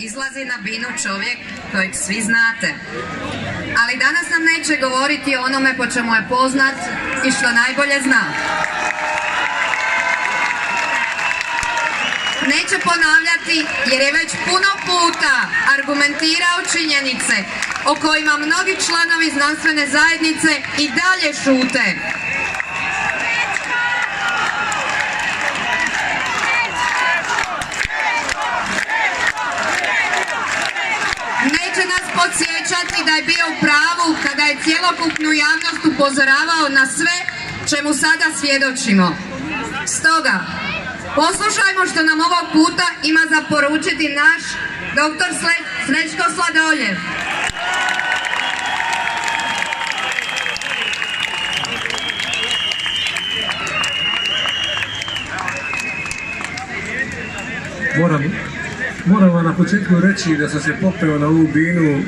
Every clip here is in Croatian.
izlazi na binu čovjek kojeg svi znate. Ali danas nam neće govoriti o onome po čemu je poznat i što najbolje zna. Neće ponavljati jer je već puno puta argumentirao činjenice o kojima mnogi članovi znanstvene zajednice i dalje šute. Neće nas podsjećati da je bio u pravu kada je cjelokupnu javnost upozoravao na sve čemu sada svjedočimo. Stoga, poslušajmo što nam ovog puta ima za poručiti naš doktor Srećko Sladoljev. Moram, moram vam na početku reći da sam se popeo na ovu binu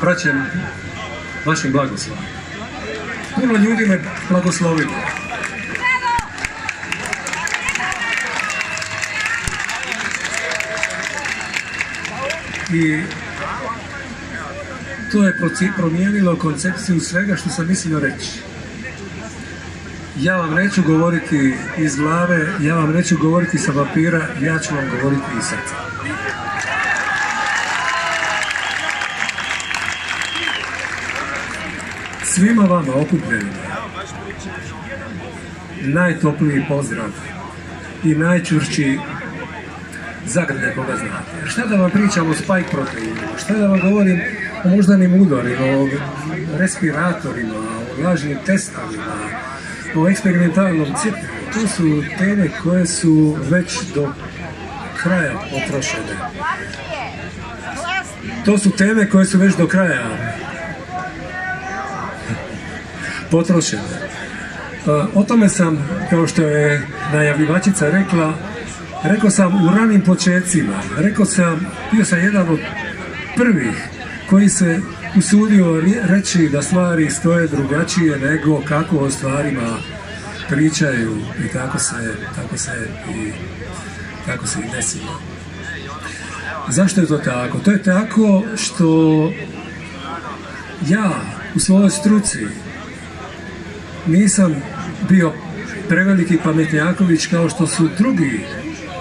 praćen vašim blagoslovom. Puno ljudi me blagoslovilo. I to je promijenilo koncepciju svega što sam mislio reći. Ja vam neću govoriti iz glave, ja vam neću govoriti sa papira, ja ću vam govoriti iz srca. Svima vama okupljenima najtopliji pozdrav i najčvrći zagrade koga znate. Šta da vam pričam o spike proteinima, šta da vam govorim o moždanim udorima, o respiratorima, o lažnim testovima, o eksperimentalnom cijepljenju. To su teme koje su već do kraja potrošene. To su teme koje su već do kraja potrošene. O tome sam, kao što je najavljivačica rekla, rekao sam u ranim početcima, rekao sam, bio sam jedan od prvih koji se usudio reći da stvari stoje drugačije nego kako o stvarima pričaju i tako se, tako se i tako se i desilo. Zašto je to tako? To je tako što ja u svojoj struci nisam bio preveliki pametnjaković kao što su drugi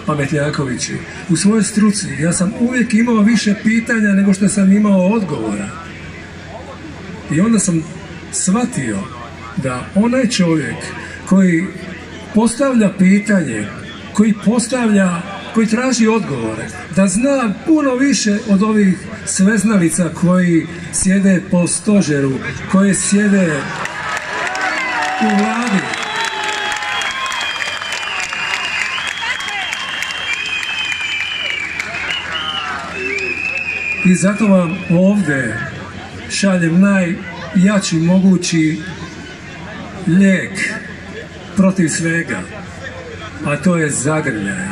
pametnjakovići. U svojoj struci ja sam uvijek imao više pitanja nego što sam imao odgovora. I onda sam shvatio da onaj čovjek koji postavlja pitanje, koji postavlja, koji traži odgovore, da zna puno više od ovih sveznalica koji sjede po stožeru, koji sjede u vladi. I zato vam ovdje šaljem najjači mogući lijek protiv svega, a to je zagrljaj.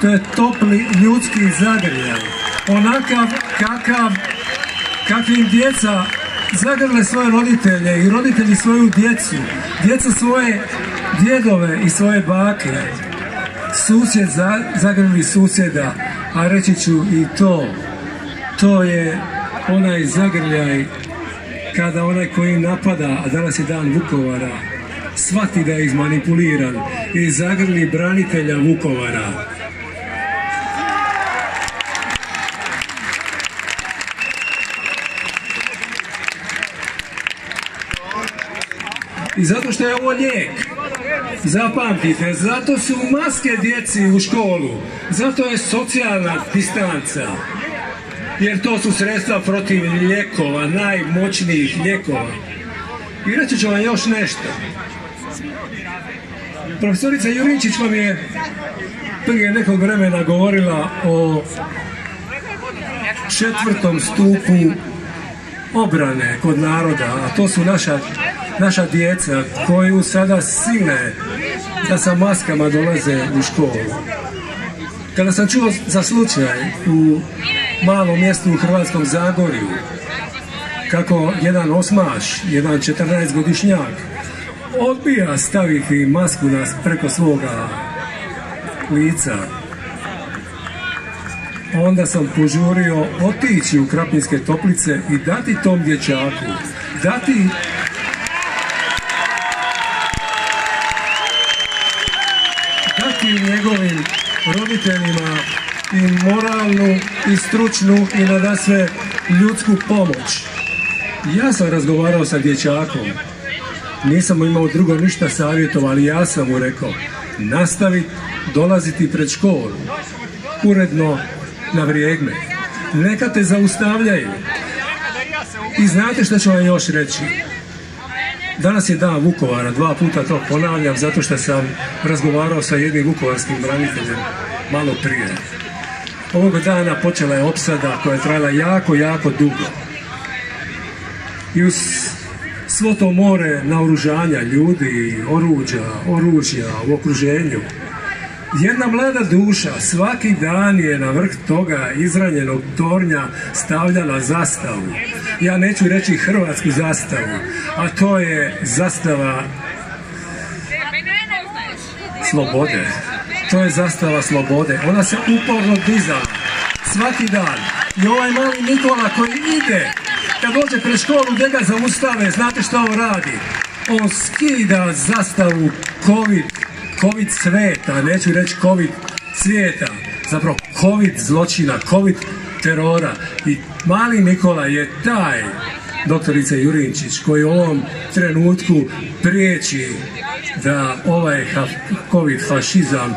To je topli ljudski zagrljaj. Onakav kakav, kakvim djeca zagrle svoje roditelje i roditelji svoju djecu, djeca svoje djedove i svoje bake. Susjed zagrli susjeda, a reći ću i to, to je onaj zagrljaj kada onaj koji napada, a danas je dan Vukovara, shvati da je izmanipuliran i zagrli branitelja Vukovara. I zato što je ovo lijek. Zapamtite, zato su maske djeci u školu. Zato je socijalna distanca. Jer to su sredstva protiv lijekova, najmoćnijih lijekova. I reći ću vam još nešto. Profesorica Jurinčić vam je prije nekog vremena govorila o četvrtom stupu obrane kod naroda, a to su naša, naša djeca koju sada sile da sa maskama dolaze u školu. Kada sam čuo za slučaj u malom mjestu u Hrvatskom Zagorju, kako jedan osmaš, jedan 14-godišnjak, odbija staviti masku nas preko svoga lica. onda sam požurio otići u Krapinske toplice i dati tom dječaku, dati dati njegovim roditeljima i moralnu i stručnu i nada sve ljudsku pomoć. Ja sam razgovarao sa dječakom, nisam imao drugo ništa savjetovao, ali ja sam mu rekao, nastavi dolaziti pred školu, uredno na vrijeme. Neka te zaustavljaju. I znate što ću vam još reći? Danas je dan Vukovara, dva puta to ponavljam zato što sam razgovarao sa jednim vukovarskim braniteljem malo prije. Ovog dana počela je opsada koja je trajala jako, jako dugo. I uz svo to more naoružanja ljudi, oruđa, oružja u okruženju, jedna mlada duša svaki dan je na vrh toga izranjenog tornja stavljala zastavu. Ja neću reći hrvatsku zastavu, a to je zastava slobode. To je zastava slobode. Ona se uporno dizala svaki dan. I ovaj mali Nikola koji ide, kad dođe pred školu gdje ga zaustave, znate što on radi? On skida zastavu COVID, COVID sveta, neću reći COVID svijeta, zapravo COVID zločina, COVID terora. I mali Nikola je taj doktorice Jurinčić koji u ovom trenutku priječi da ovaj COVID fašizam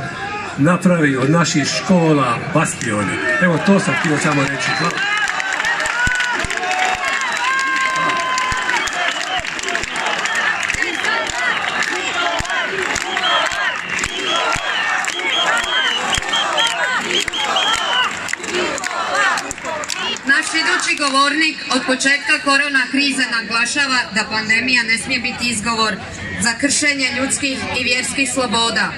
napravi od naših škola bastione. Evo to sam htio samo reći. Hvala. Naš govornik od početka korona krize naglašava da pandemija ne smije biti izgovor za kršenje ljudskih i vjerskih sloboda,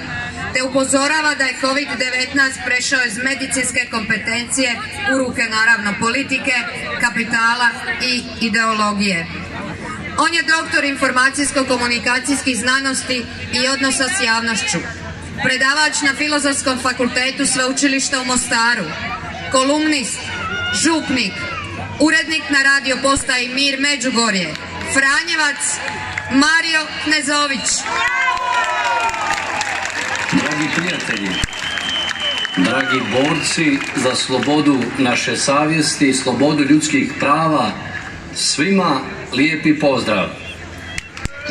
te upozorava da je COVID-19 prešao iz medicinske kompetencije u ruke naravno politike, kapitala i ideologije. On je doktor informacijsko-komunikacijskih znanosti i odnosa s javnošću, predavač na Filozofskom fakultetu Sveučilišta u Mostaru, kolumnist, župnik, urednik na radio postaji Mir Međugorje, Franjevac, Mario Knezović. Dragi prijatelji, dragi borci za slobodu naše savjesti i slobodu ljudskih prava, svima lijepi pozdrav.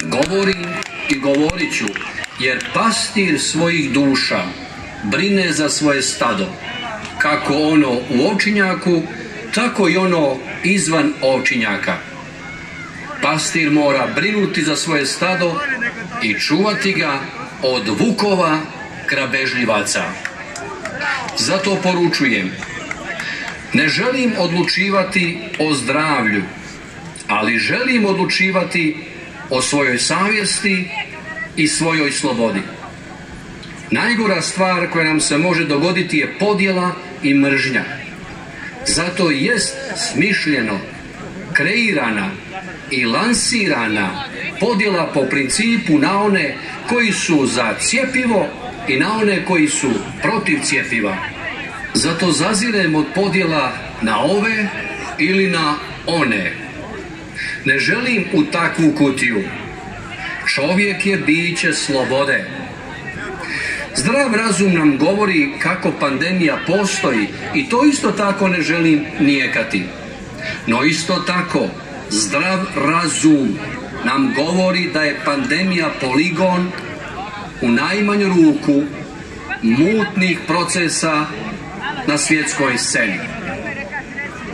Govorim i govorit ću, jer pastir svojih duša brine za svoje stado, kako ono u očinjaku, tako i ono izvan očinjaka. Pastir mora brinuti za svoje stado i čuvati ga od vukova krabežljivaca. Zato poručujem, ne želim odlučivati o zdravlju, ali želim odlučivati o svojoj savjesti i svojoj slobodi. Najgora stvar koja nam se može dogoditi je podjela i mržnja. Zato jest smišljeno, kreirana i lansirana podjela po principu na one koji su za cijepivo i na one koji su protiv cijepiva. Zato zazirem od podjela na ove ili na one. Ne želim u takvu kutiju. Čovjek je biće slobode. Zdrav razum nam govori kako pandemija postoji i to isto tako ne želim nijekati. No isto tako, zdrav razum nam govori da je pandemija poligon u najmanju ruku mutnih procesa na svjetskoj sceni.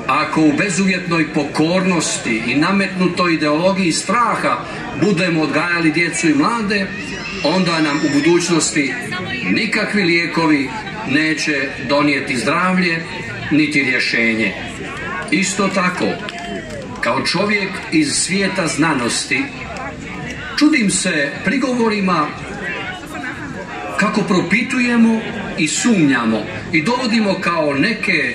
Ako u bezuvjetnoj pokornosti i nametnutoj ideologiji straha budemo odgajali djecu i mlade, onda nam u budućnosti nikakvi lijekovi neće donijeti zdravlje niti rješenje. Isto tako, kao čovjek iz svijeta znanosti, čudim se prigovorima kako propitujemo i sumnjamo i dovodimo kao neke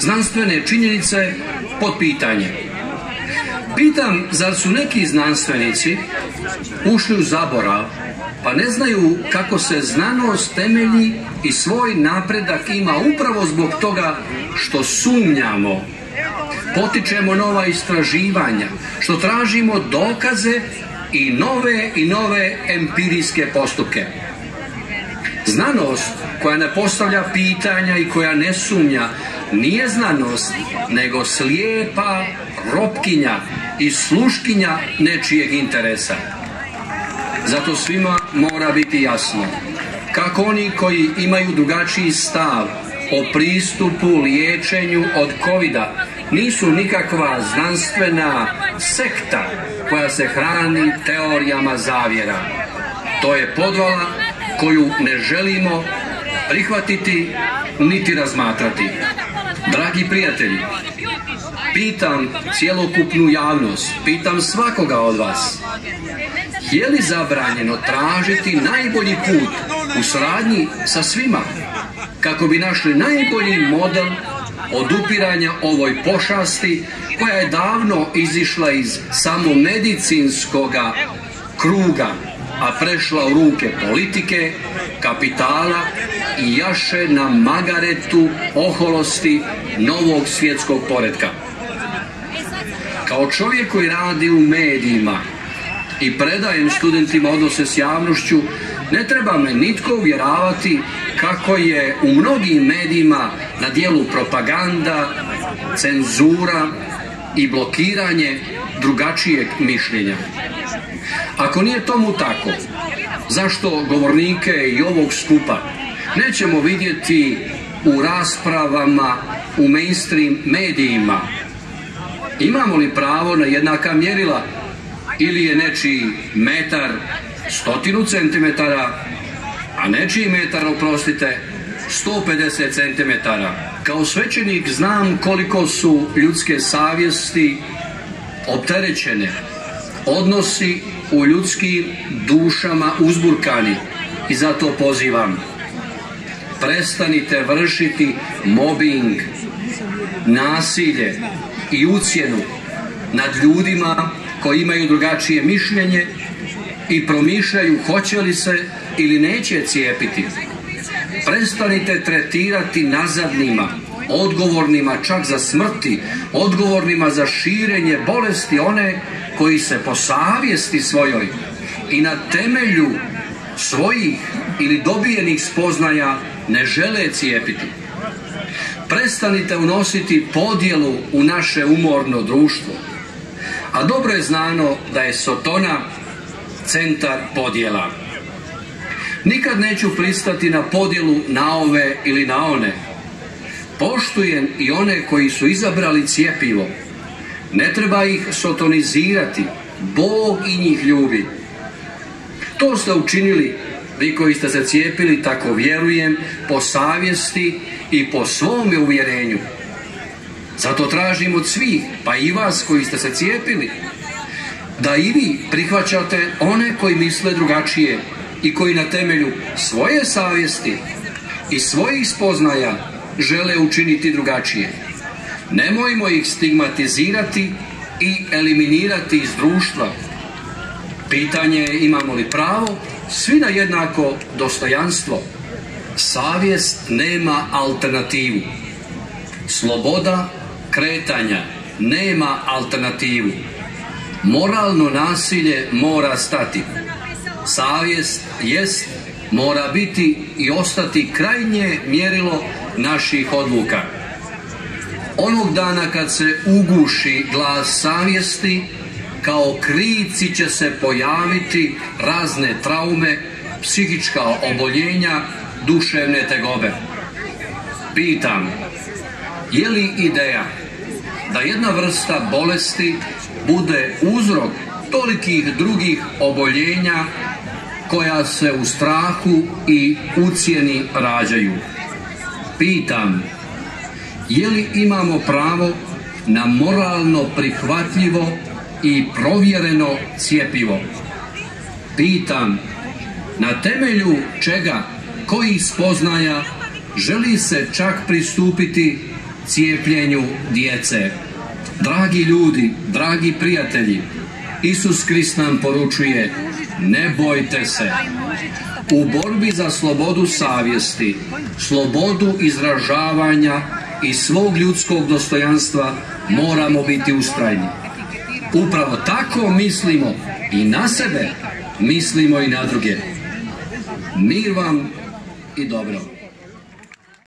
znanstvene činjenice pod pitanje. Pitam, zar su neki znanstvenici ušli u zaborav pa ne znaju kako se znanost temelji i svoj napredak ima upravo zbog toga što sumnjamo, potičemo nova istraživanja, što tražimo dokaze i nove i nove empirijske postupke. Znanost koja ne postavlja pitanja i koja ne sumnja nije znanost, nego slijepa ropkinja i sluškinja nečijeg interesa. Zato svima mora biti jasno kako oni koji imaju drugačiji stav o pristupu liječenju od covid nisu nikakva znanstvena sekta koja se hrani teorijama zavjera. To je podvala koju ne želimo prihvatiti niti razmatrati. Dragi prijatelji, pitam cjelokupnu javnost, pitam svakoga od vas, je li zabranjeno tražiti najbolji put u sradnji sa svima, kako bi našli najbolji model odupiranja ovoj pošasti koja je davno izišla iz samomedicinskoga kruga, a prešla u ruke politike, kapitala i jaše na magaretu oholosti novog svjetskog poredka. Kao čovjek koji radi u medijima i predajem studentima odnose s javnošću, ne treba me nitko uvjeravati kako je u mnogim medijima na dijelu propaganda, cenzura i blokiranje drugačijeg mišljenja. Ako nije tomu tako, zašto govornike i ovog skupa nećemo vidjeti u raspravama u mainstream medijima? Imamo li pravo na jednaka mjerila ili je nečiji metar stotinu centimetara, a nečiji metar, oprostite, 150 centimetara. Kao svećenik znam koliko su ljudske savjesti opterećene, odnosi u ljudskim dušama uzburkani i zato pozivam prestanite vršiti mobbing, nasilje i ucjenu nad ljudima koji imaju drugačije mišljenje i promišljaju hoće li se ili neće cijepiti. Prestanite tretirati nazadnima, odgovornima čak za smrti, odgovornima za širenje bolesti one koji se po savjesti svojoj i na temelju svojih ili dobijenih spoznaja ne žele cijepiti. Prestanite unositi podjelu u naše umorno društvo. A dobro je znano da je Sotona centar podjela. Nikad neću pristati na podjelu na ove ili na one. Poštujem i one koji su izabrali cijepivo. Ne treba ih sotonizirati. Bog i njih ljubi. To ste učinili vi koji ste se cijepili, tako vjerujem, po savjesti i po svome uvjerenju. Zato tražim od svih, pa i vas koji ste se cijepili, da i vi prihvaćate one koji misle drugačije i koji na temelju svoje savjesti i svojih spoznaja žele učiniti drugačije. Nemojmo ih stigmatizirati i eliminirati iz društva. Pitanje je imamo li pravo svi na jednako dostojanstvo. Savjest nema alternativu. Sloboda kretanja nema alternativu. Moralno nasilje mora stati. Savjest jest, mora biti i ostati krajnje mjerilo naših odluka. Onog dana kad se uguši glas savjesti, kao krici će se pojaviti razne traume, psihička oboljenja, duševne tegobe. Pitam, je li ideja da jedna vrsta bolesti bude uzrok tolikih drugih oboljenja koja se u strahu i ucijeni rađaju? Pitam, je li imamo pravo na moralno prihvatljivo i provjereno cijepivo. Pitam, na temelju čega, koji spoznaja, želi se čak pristupiti cijepljenju djece. Dragi ljudi, dragi prijatelji, Isus Krist nam poručuje, ne bojte se, U borbi za slobodu savjesti, slobodu izražavanja i svog ljudskog dostojanstva moramo biti ustrajni. Upravo tako mislimo i na sebe, mislimo i na druge. Mir vam i dobro.